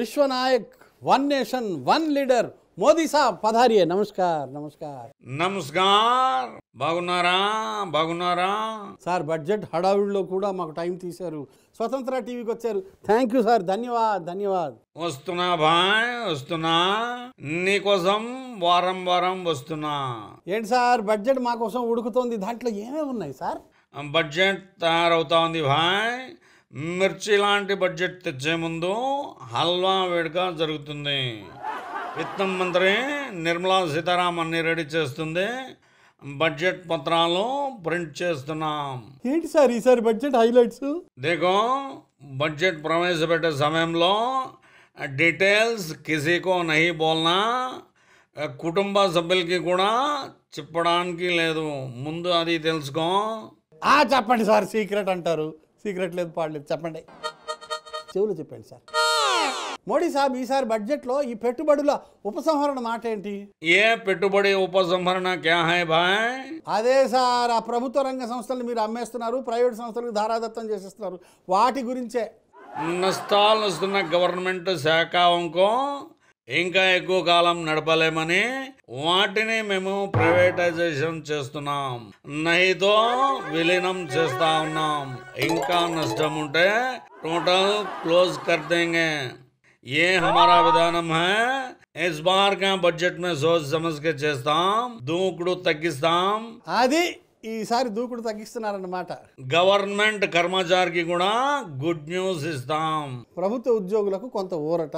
విశ్వనాయక్ one nation one leader Modi సాబ్ పధారియే నమస్కార్ నమస్కార్. నమస్కార్. బాగున్నారా? బాగున్నారా? సార్ బడ్జెట్ హడావిడిలో కూడా మాకు టైం తీశారు. స్వతంత్ర టీవీకి వచ్చారు. Thank you sir. ధన్యవాద్ ధన్యవాద్. వస్తున్నా బాయ్ వస్తున్నా. నీకోసం వారం వారం వస్తున్నా. ఏంటి సార్ బడ్జెట్ మా కోసం ఉడుకుతోంది. దాంట్లో ఏమేమి ఉన్నాయి సార్? బడ్జెట్ తయారవుతా ఉంది భాయ్. మిర్చి లాంటి బడ్జెట్ తెచ్చే ముందు హల్వా వేడుక జరుగుతుంది. విత్తం మంత్రి నిర్మలా సీతారామన్ రెడీ చేస్తుంది. బడ్జెట్ పత్రాలు ప్రింట్ చేస్తున్నాం. ఏంటి సార్ ఈసారి బడ్జెట్ హైలైట్స్? దేగో బడ్జెట్ ప్రవేశపెట్టే సమయంలో డీటెయిల్స్ కిసీకో నహి బోల్నా కుటుంబ సభ్యులకి కూడా చెప్పడానికి లేదు. ముందు అది తెలుసుకో. చెప్పండి సార్ సీక్రెట్ అంటారు. సీక్రెట్ లేదు పాడలేదు. చెప్పండి. చెవులు చెప్పండి సార్. మోడీ సాబ్ ఈసారి బడ్జెట్లో ఈ పెట్టుబడుల ఉపసంహరణ మాట ఏంటి? ఏ పెట్టుబడి ఉపసంహరణ క్యా హై భాయ్? అదే సార్ ఆ ప్రభుత్వ రంగ సంస్థలు మీరు అమ్మేస్తున్నారు ప్రైవేట్ సంస్థలకు ధారాదత్తం చేసేస్తున్నారు. వాటి గురించే. నష్టాలు వస్తున్న గవర్నమెంట్ శాఖంకో ఇంకా ఎక్కువ కాలం నడపలేమని వాటిని మేము ప్రైవేటైజేషన్ చేస్తున్నాం నహితో విలీనం చేస్తా ఉన్నాం ఇంకా నష్టం ఉంటే టోటల్ క్లోజ్ कर देंगे ये हमारा విధానం है इस बार का बजट में सोच समझ के చేస్తాం దూకుడు తగ్గిస్తాం అది ఈసారి దూకుడు తగ్గిస్తున్నారన్నమాట గవర్నమెంట్ కర్మచారికి కూడా గుడ్ న్యూస్ ఇస్తాం ప్రభుత్వ ఉద్యోగులకు కొంత ఊరట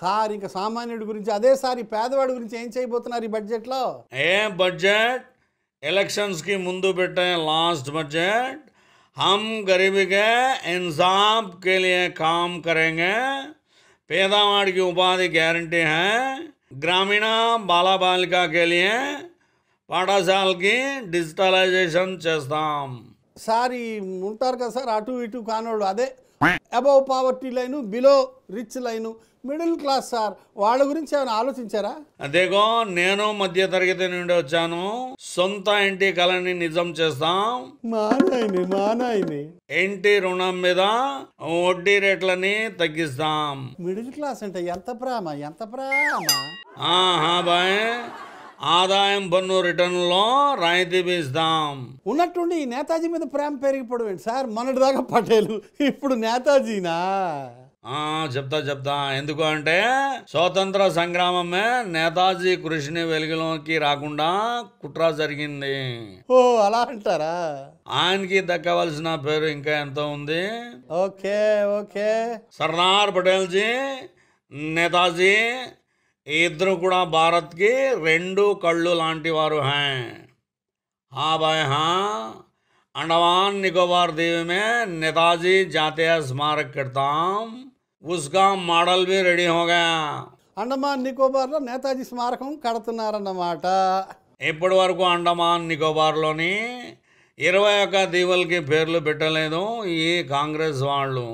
సార్ ఇంకా సామాన్యుడి గురించి అదే సార్ ఈ పేదవాడి గురించి ఏం చేయబోతున్నారు ఈ బడ్జెట్లో ఏ బడ్జెట్ ఎలక్షన్స్ की ముందు పెట్టే లాస్ట్ బడ్జెట్ हम गरीबी के इंसाफ के लिए काम करेंगे పేదవాడికి ఉపాధి గ్యారంటీ है గ్రామీణ బాల బాలిక के लिए పాఠశాలకి డిజిటలైజేషన్ చేస్తాం సార్ ఈ ఉంటారు కదా సార్ అటు ఇటు కానోళ్ళు అదే above poverty line below rich line middle class sir వాళ్ళ గురించి ఏమైనా ఆలోచించారా? అదేగో నేను మధ్య తరగతి నుండి వచ్చాను. సొంత ఇంటి కళని నిజం చేస్తాం. మా నాయనే మా నాయనే ఇంటి రుణం మీద వడ్డీ రేట్లని తగ్గిస్తాం. మిడిల్ క్లాస్ అంటే ఎంత ప్రేమ ఎంత ప్రేమ? ఆహా బాయ్. ఆదాయం పన్ను రిటర్న్లో రాయితీ ఇస్తాం ఉన్నట్టుండి ఈ నేతాజీ మీద ప్రేమ పెరిగిపోవడం ఏంటి? సార్ మొన్నటిదాకా పటేలు. ఇప్పుడు నేతాజీనా? ఆ, చెప్తా చెప్తా. ఎందుకు అంటే స్వాతంత్ర సంగ్రామమే నేతాజీ కృషిని వెలుగులోకి రాకుండా కుట్ర జరిగింది. ఓ అలా అంటారా? ఆయనకి దక్కవలసిన పేరు ఇంకా ఎంతో ఉంది. Okay okay. సర్దార్ పటేల్ జీ నేతాజీ ఇద్దరు కూడా భారత్కి రెండు కళ్ళు లాంటి వారు హై हाँ भाई हाँ अंडमान निकोबार द्वीप में नेताजी जातीय स्मारक करताम उसका मॉडल भी रेडी हो गया అండమాన్ నికోబార్లో నేతాజీ స్మారకం కడుతున్నారన్నమాట ఇప్పటి వరకు అండమాన్ నికోబార్లోని ఇరవై ఒక్క దీవులకి పేర్లు పెట్టలేదు ఈ కాంగ్రెస్ వాళ్ళు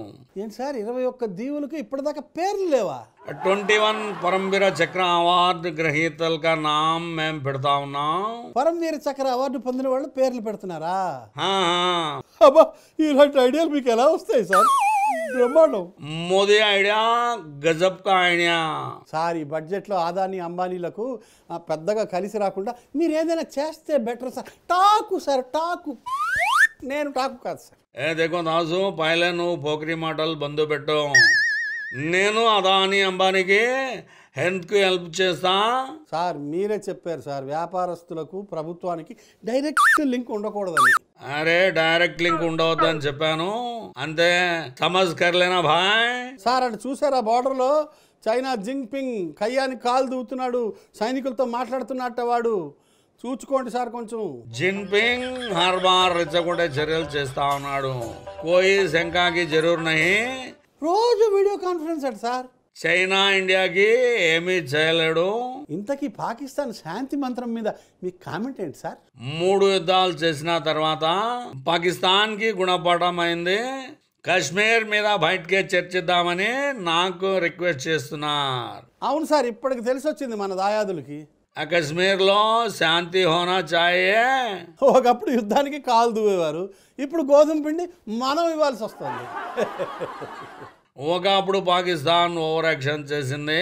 ఏంటి సార్? ఇరవై ఒక్క దీవులకు ఇప్పటిదాకా పేర్లు లేవా? Twenty one Paramvir Chakra award గ్రహీతలుగా నాం మేము పెడతా ఉన్నాం. పరంవీర చక్ర అవార్డు పొందిన వాళ్ళు పేర్లు పెడుతున్నారా? అబ్బా ఇలాంటి ఐడియాలు మీకు ఎలా వస్తాయి సార్? బ్రహ్మాండం. మోదీ ఐడియా గజబ్ కా ఐడియా. సార్ ఈ బడ్జెట్లో ఆదాని అంబానీలకు పెద్దగా కలిసి రాకుండా మీరు ఏదైనా చేస్తే better sir. Talk sir talk. నేను టాకు కాదు సార్. ఏ దేకో దాసు పైలే నువ్వు పోకిరి మాటలు బంధు పెట్టు. నేను అదాని అంబానీకి హెల్త్కి హెల్ప్ చేస్తా. సార్ మీరే చెప్పారు సార్ వ్యాపారస్తులకు ప్రభుత్వానికి డైరెక్ట్ లింక్ ఉండకూడదని. అరే డైరెక్ట్ లింక్ ఉండవద్దని చెప్పాను. అంతే సమజ్ కర్లేనా భాయ్? సార్ అటు చూసారా బార్డర్లో? చైనా జింగ్పింగ్ కయ్యానికి కాలు దూవుతున్నాడు సైనికులతో మాట్లాడుతున్నట్ట వాడు. చూచుకోండి సార్ కొంచెం. జిన్పింగ్ హర్ బార్ రెచ్చగొట్టే చర్యలు చేస్తా ఉన్నాడు. కోయి శంకాకి జరూర్ నహి. రోజు వీడియో కాన్ఫరెన్స్ అట సార్. చైనా ఇండియాకి ఏమీ చేయలేడు. ఇంతకీ పాకిస్తాన్ శాంతి మంత్రం మీద మీ కామెంట్ ఏంటి సార్? మూడు యుద్ధాలు చేసిన తర్వాత పాకిస్తాన్కి గుణపాఠం అయింది కశ్మీర్ మీద బయటకే చర్చిద్దామని నాకు రిక్వెస్ట్ చేస్తున్నారు. అవును సార్ ఇప్పటికి తెలిసి వచ్చింది మన దాయాదులకి. కశ్మీర్లో శాంతి హోనా చాయే. ఒకప్పుడు యుద్ధానికి కాలు దువ్వేవారు. ఇప్పుడు గోధుమ పిండి మనం ఇవ్వాల్సి వస్తుంది. ఒకప్పుడు పాకిస్తాన్ ఓవర్ యాక్షన్ చేసింది.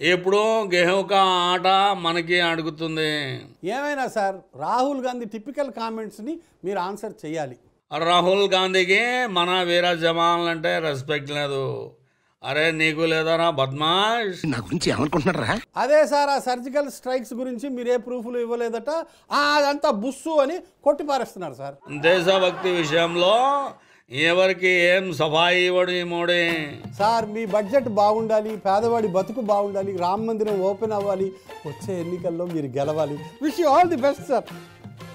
ఇప్పుడు గెహుకా ఆట మనకి అడుగుతుంది. ఏమైనా సార్ రాహుల్ గాంధీ టిపికల్ కామెంట్స్ని మీరు ఆన్సర్ చేయాలి. రాహుల్ గాంధీకి మన వీర జవాన్లు అంటే రెస్పెక్ట్ లేదు. అరే నీకు లేదరా బద్మాష్? నా గురించి ఏమనుకుంటున్నారా అదే సార్ ఆ సర్జికల్ స్ట్రైక్స్ గురించి మీరే ప్రూఫ్లు ఇవ్వలేదట. ఆ, అదంతా బుస్సు అని కొట్టి పారేస్తున్నారు సార్. దేశభక్తి విషయంలో ఎవరికి ఏం సఫాయి ఇవ్వడు ఈ మోడీ? సార్ మీ బడ్జెట్ బాగుండాలి పేదవాడి బతుకు బాగుండాలి రామ మందిరం ఓపెన్ అవ్వాలి వచ్చే ఎన్నికల్లో మీరు గెలవాలి. Wish you all the best sir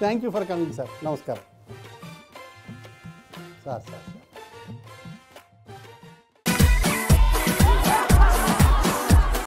thank you for coming sir నమస్కారం. Sir sir sir.